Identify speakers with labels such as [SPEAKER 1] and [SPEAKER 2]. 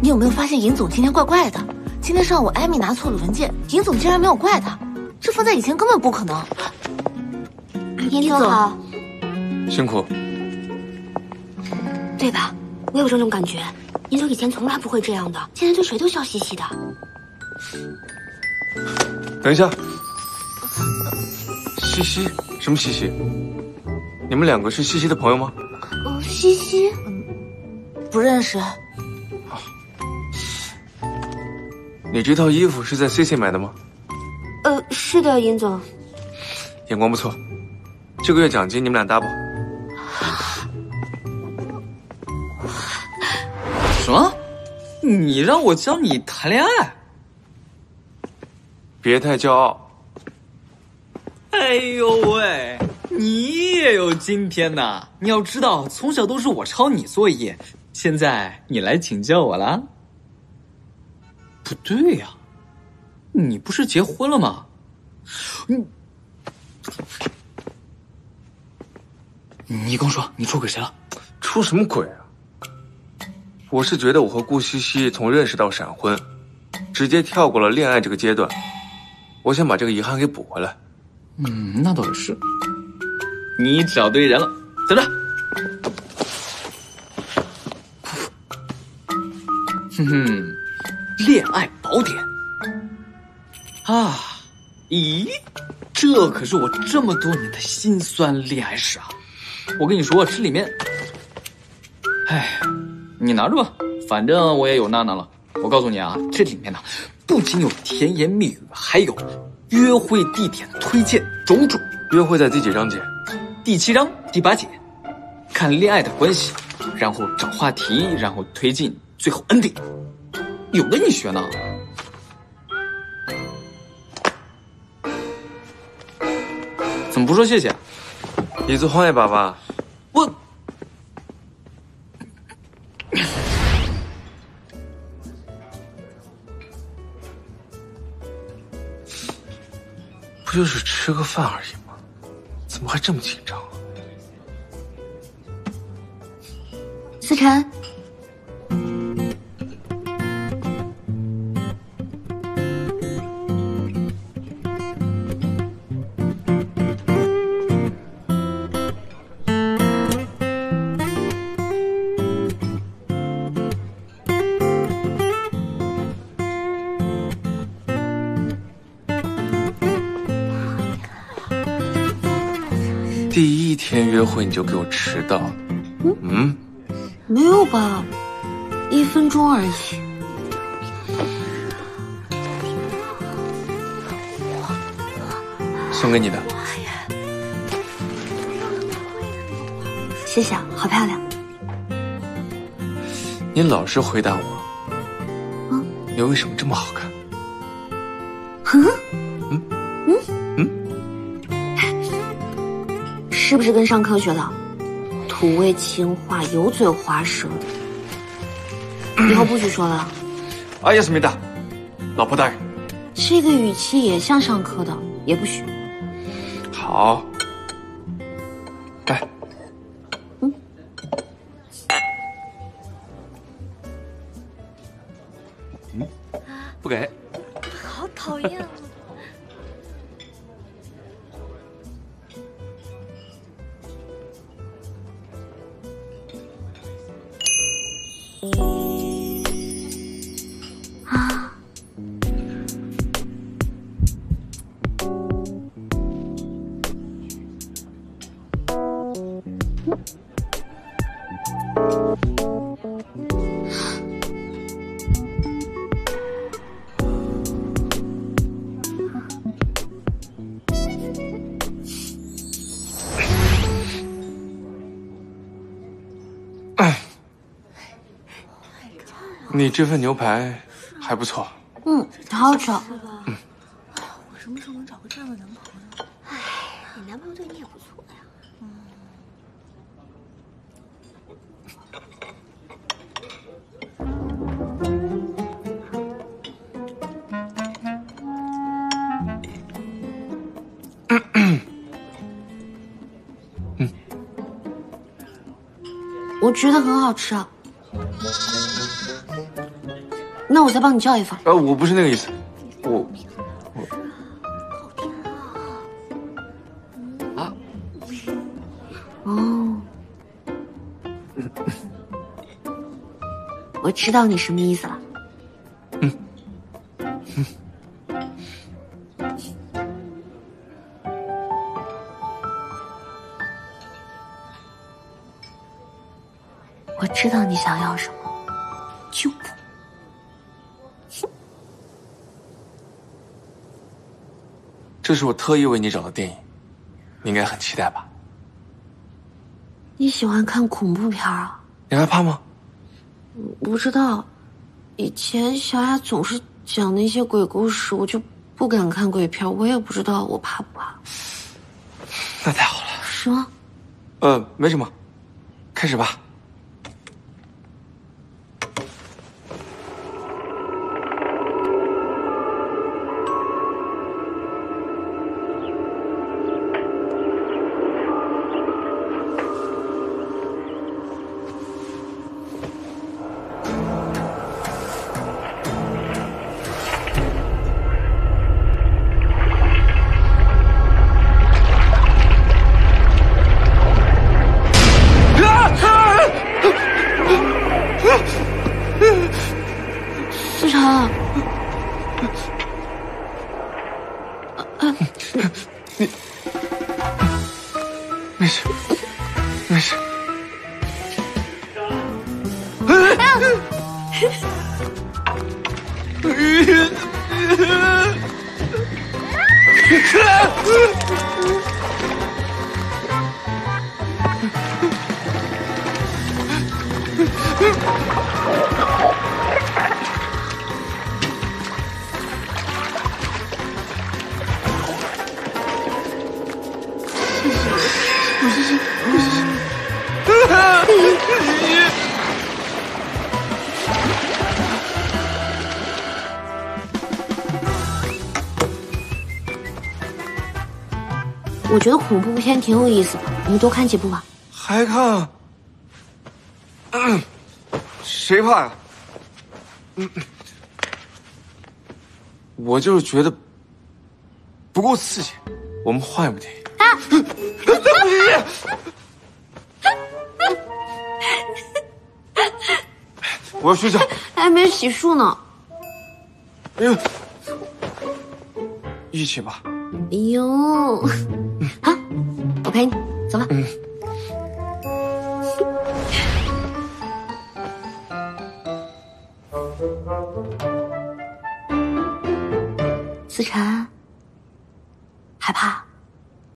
[SPEAKER 1] 你有没有发现尹总今天怪怪的？今天上午艾米拿错了文件，尹总竟然没有怪他，这放在以前根本不可能。
[SPEAKER 2] 尹总好，
[SPEAKER 3] 辛苦。
[SPEAKER 2] 对吧？我有这种感觉，尹总以前从来不会这样的，现在对谁都笑嘻嘻的。
[SPEAKER 3] 等一下，西西，什么西西？你们两个是西西的朋友吗？
[SPEAKER 1] 哦，西西，嗯，不认识。
[SPEAKER 3] 你这套衣服是在 C C 买的吗？
[SPEAKER 2] 呃，是的，尹总。
[SPEAKER 3] 眼光不错，这个月奖金你们俩 double。
[SPEAKER 4] 什么？你让我教你谈恋爱？
[SPEAKER 3] 别太骄傲。
[SPEAKER 4] 哎呦喂，你也有今天呐！你要知道，从小都是我抄你作业，现在你来请教我了。不对呀，你不是结婚了吗？你，你跟我说，你出轨谁了？
[SPEAKER 3] 出什么轨啊？我是觉得我和顾西西从认识到闪婚，直接跳过了恋爱这个阶段，我想把这个遗憾给补回来。
[SPEAKER 4] 嗯，那倒也是。你找对人了，走着。哼哼，恋爱宝典啊！咦，这可是我这么多年的辛酸恋爱史啊！我跟你说，这里面，哎。你拿着吧，反正我也有娜娜了。我告诉你啊，这里面呢，不仅有甜言蜜语，还有约会地点推荐种种。
[SPEAKER 3] 约会在第几章节？
[SPEAKER 4] 第七章第八节。看恋爱的关系，然后找话题，然后推进，最后 ending。有跟你学呢？怎么不说谢谢？
[SPEAKER 3] 你做换一把吧。
[SPEAKER 4] 我。
[SPEAKER 3] 不就是吃个饭而已吗？怎么还这么紧张？
[SPEAKER 1] 思辰。
[SPEAKER 3] 第一天约会你就给我迟到，嗯？
[SPEAKER 1] 没有吧，一分钟而已。
[SPEAKER 3] 送给你的，
[SPEAKER 1] 谢谢，好漂亮。
[SPEAKER 3] 你老实回答我，嗯，你为什么这么好看？
[SPEAKER 1] 嗯。是不是跟上课学的？土味情话，油嘴滑舌的，以后不许说了。
[SPEAKER 3] 阿耶斯米达，老婆大人，
[SPEAKER 1] 这个语气也像上课的，也不许。
[SPEAKER 3] 好，来，嗯，嗯，不给，
[SPEAKER 2] 好讨厌啊。
[SPEAKER 3] 你这份牛排还不错，
[SPEAKER 1] 嗯，好好吃。
[SPEAKER 2] 嗯，我什么时候能找个这样的男朋友？哎，你男朋友对你也不错呀。
[SPEAKER 1] 嗯。嗯，我觉得很好吃。那我再帮你叫一份。
[SPEAKER 3] 呃，我不是那个意思，我
[SPEAKER 4] 啊，
[SPEAKER 1] 哦，我知道你什么意思了。我知道你想要什么，就不。
[SPEAKER 3] 这是我特意为你找的电影，你应该很期待吧？
[SPEAKER 1] 你喜欢看恐怖片啊？
[SPEAKER 3] 你害怕吗？
[SPEAKER 1] 不知道，以前小雅总是讲那些鬼故事，我就不敢看鬼片。我也不知道我怕不怕。
[SPEAKER 3] 那太好了。
[SPEAKER 1] 是吗？
[SPEAKER 3] 呃，没什么，开始吧。
[SPEAKER 1] 你
[SPEAKER 3] 没事，
[SPEAKER 1] 我觉得恐怖片挺有意思的，我们多看几部吧。
[SPEAKER 3] 还看？嗯谁怕呀？我就是觉得不够刺激，我们换一部电影。我要睡觉。
[SPEAKER 1] 还没洗漱呢。
[SPEAKER 3] 哎呦，一起吧。
[SPEAKER 1] 哎呦，好，我陪你，走吧。思